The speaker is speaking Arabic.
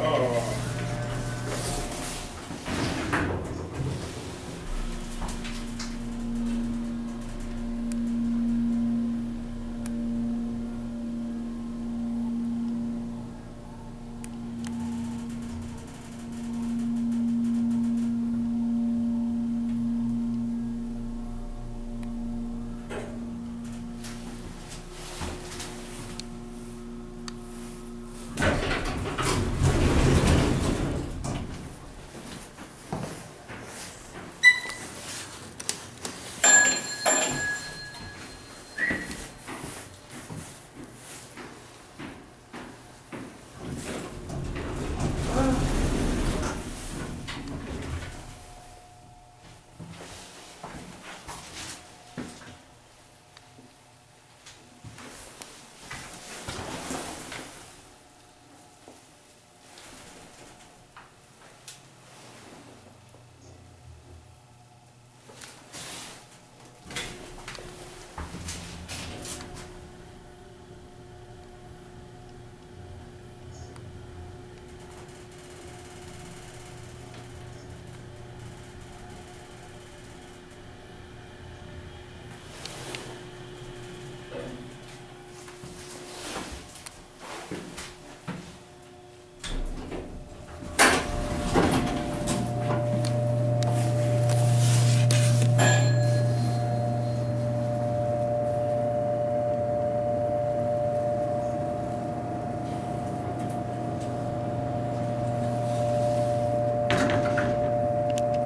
Oh.